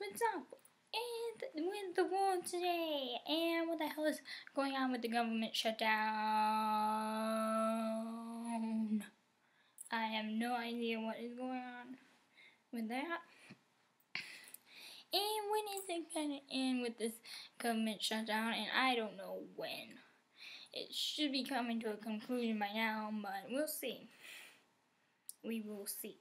what's up? And with the world today, and what the hell is going on with the government shutdown? I have no idea what is going on with that. And when is it gonna end with this government shutdown? And I don't know when. It should be coming to a conclusion by now, but we'll see. We will see.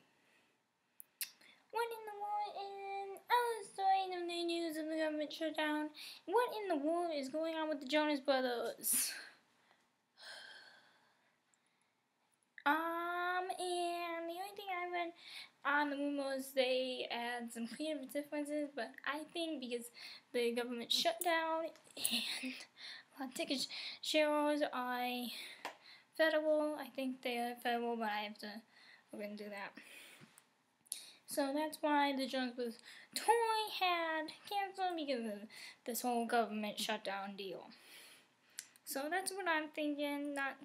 Government shutdown? What in the world is going on with the Jonas Brothers? Um, and the only thing I read on the rumors they had some creative differences, but I think because the government shut down and a lot of ticket shares are federal, I think they are federal, but I have to look do that. So that's why the Jonas Brothers toy had canceled because of this whole government shutdown deal. So that's what I'm thinking. Not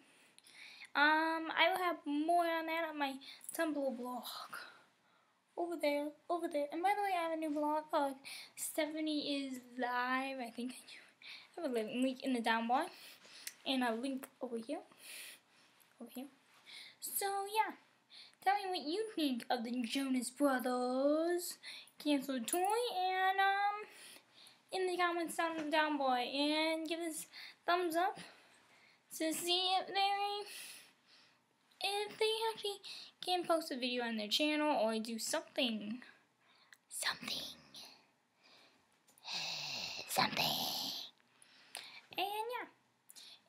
um, I will have more on that on my Tumblr blog. Over there, over there. And by the way, I have a new blog called Stephanie is Live. I think I have a link in the down bar. And a link over here. Over here. So, yeah. Tell me what you think of the Jonas Brothers canceled toy. And, um, in the comments down, down below. And give us thumbs up to see if they if they actually can post a video on their channel or do something. Something. Something. And yeah.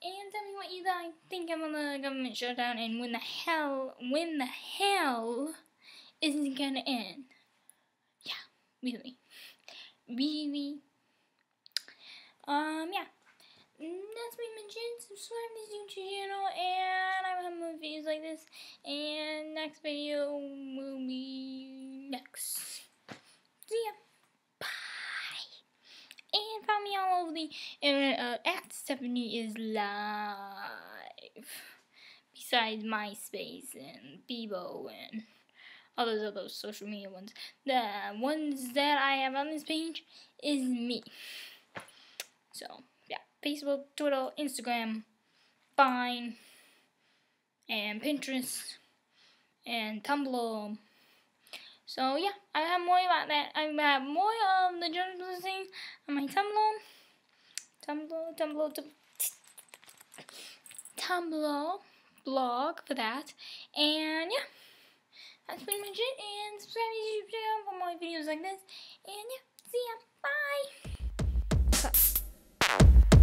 And tell me what you like, think of shutdown and when the hell, when the hell is it gonna end? Yeah, really. Really. Um, yeah. That's me mentioned. Subscribe to this YouTube channel and I will have more videos like this. And next video will be next. See ya. Bye. And follow me all over the internet uh, at Stephanie is live. Besides MySpace and Bebo and all those other social media ones. The ones that I have on this page is me. So. Yeah, Facebook, Twitter, Instagram, Vine, and Pinterest, and Tumblr. So yeah, I have more about that. I have more of the journalism thing on my Tumblr. Tumblr, Tumblr, Tumblr, Tumblr blog for that. And yeah, that's pretty much it. And subscribe to YouTube channel for more videos like this. And yeah, see ya. Bye.